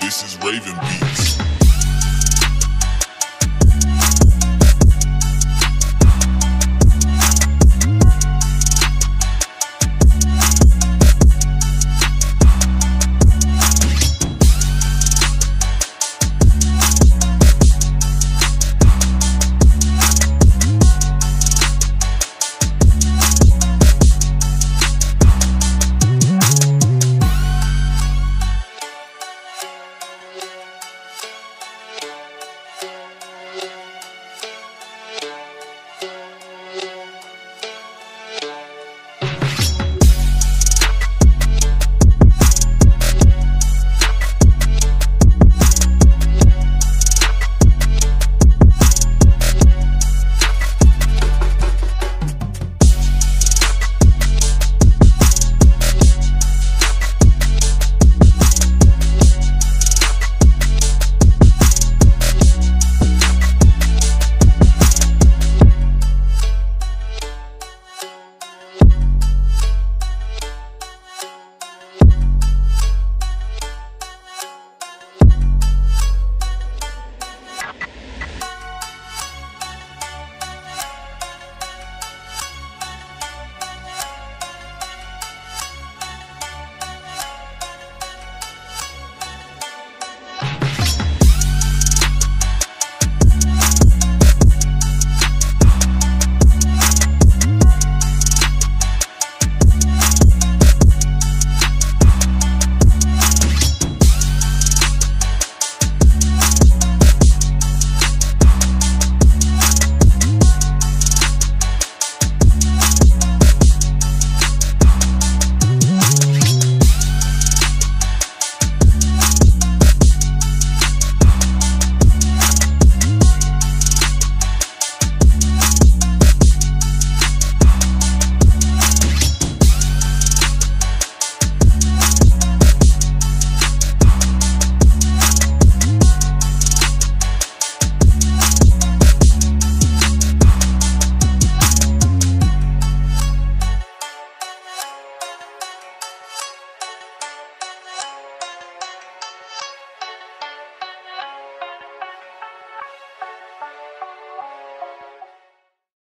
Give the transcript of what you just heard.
This is Raven Beats.